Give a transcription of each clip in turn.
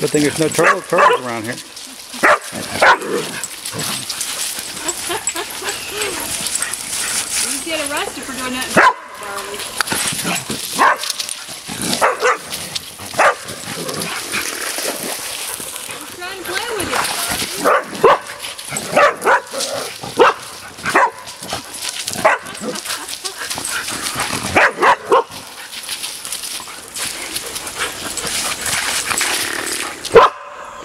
Good thing there's no turtle turtles around here. You get arrested for doing that.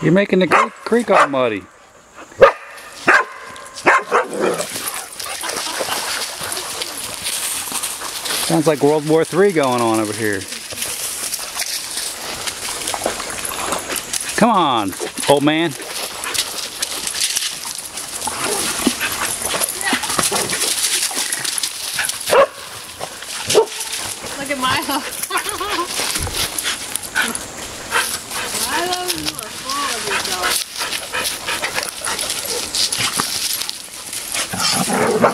You're making the creek, creek all muddy. Sounds like World War III going on over here. Come on, old man. Look at my Milo, What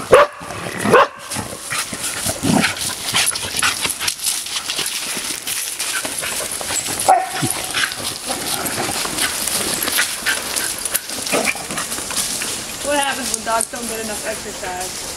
happens when dogs don't get enough exercise?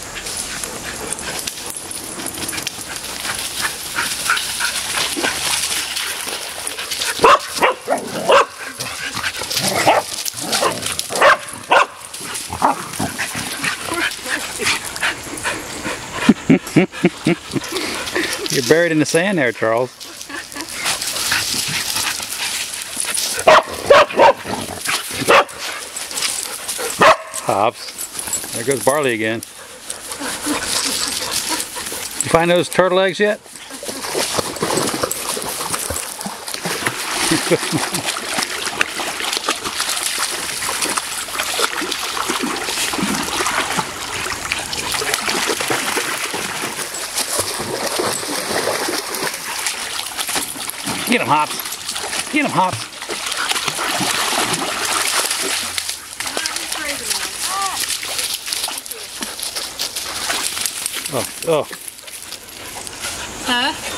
You're buried in the sand there, Charles. Hops. There goes Barley again. You find those turtle eggs yet? Get him, Hops. Get him, Hops. Oh, oh. Huh?